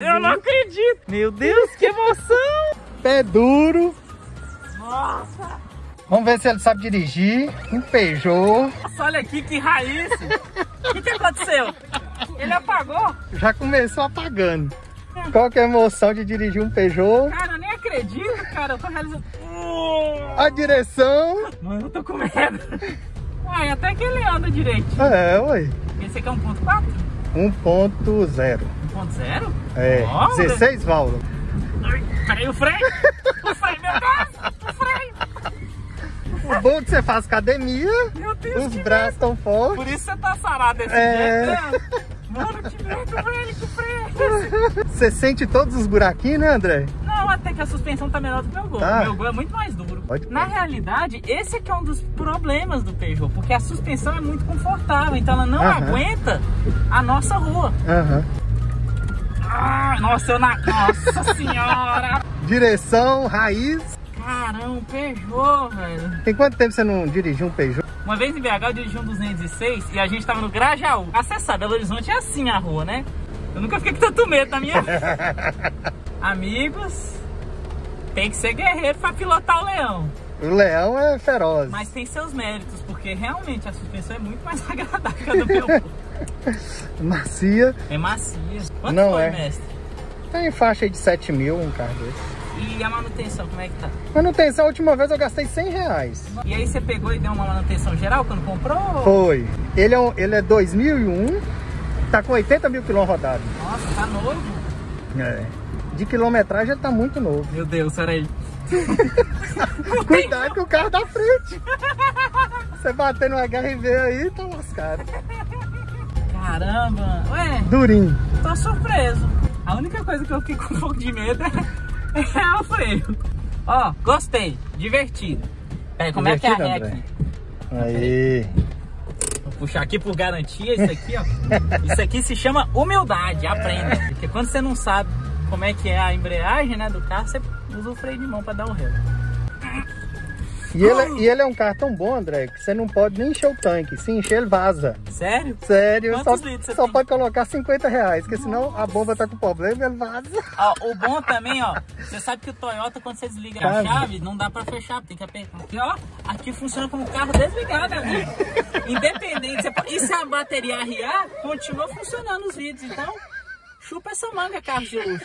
Eu não acredito. Meu Deus, que emoção. Pé duro. Nossa. Vamos ver se ele sabe dirigir. Um Peugeot. Nossa, olha aqui que raiz. O que, que aconteceu? Ele apagou? Já começou apagando. Qual que é a emoção de dirigir um Peugeot? Cara, eu nem acredito, cara. Eu tô realizando... A direção. Mano, eu tô com medo. Uai, até que ele anda direito. É, ué. Esse aqui é 1.4? 1.0. 1.0? É, Ó, 16 válvulas. Peraí, o freio? O freio, meu Deus! O freio! O bom que você faz academia, Meu Deus, os braços estão fortes. Por isso você tá sarado desse É. jeito, né? Mano, que medo, velho, que freio é esse? Você sente todos os buraquinhos, né, André? Não, até que a suspensão tá menor do que o meu gol. Tá. Meu gol é muito mais duro. Pode Na realidade, esse aqui é um dos problemas do Peugeot, porque a suspensão é muito confortável, então ela não Aham. aguenta a nossa rua. Aham. Ah, nossa, eu na... Nossa senhora! Direção, raiz. Caramba, Peugeot, velho. Tem quanto tempo você não dirigiu um Peugeot? Uma vez em BH eu dirigi um 206 e a gente tava no Grajaú. Sabe, Belo Horizonte é assim a rua, né? Eu nunca fiquei com tanto medo na minha vida. Amigos, tem que ser guerreiro pra pilotar o leão. O leão é feroz. Mas tem seus méritos, porque realmente a suspensão é muito mais agradável que a do meu. Macia. É macia. Quanto Não foi, é. mestre? Tem faixa de 7 mil um carro desse. E a manutenção, como é que tá? Manutenção, a última vez eu gastei 100 reais. E aí você pegou e deu uma manutenção geral quando comprou? Foi. Ele é, um, ele é 2001, tá com 80 mil quilômetros rodados. Nossa, tá novo. É. De quilometragem ele tá muito novo. Meu Deus, peraí. Cuidado com o carro da frente. Você bater no HRV aí, tá lascado. Caramba. Ué, Durinho. tô surpreso. A única coisa que eu fiquei com um pouco de medo é, é o freio. Ó, gostei. Divertido. Peraí, como é que é a ré aqui? Aí. Puxar aqui por garantia isso aqui, ó. Isso aqui se chama humildade, aprenda. Porque quando você não sabe como é que é a embreagem, né, do carro, você usa o freio de mão pra dar um ré. E ele, é- e ele é um carro tão bom, André, que você não pode nem encher o tanque. Se encher, ele vaza. Sério? Sério, só, Quantos litros você só tem? pode colocar 50 reais, porque senão a bomba tá com problema e ele vaza. Ó, o bom também, ó, você sabe que o Toyota, quando você desliga a Chave. não dá pra fechar, tem que apertar. Aqui, ó, aqui funciona como carro desligado, amigo. Independente, você e se a bateria arriar, continua funcionando os vidros, então chupa essa manga, carro de luxo.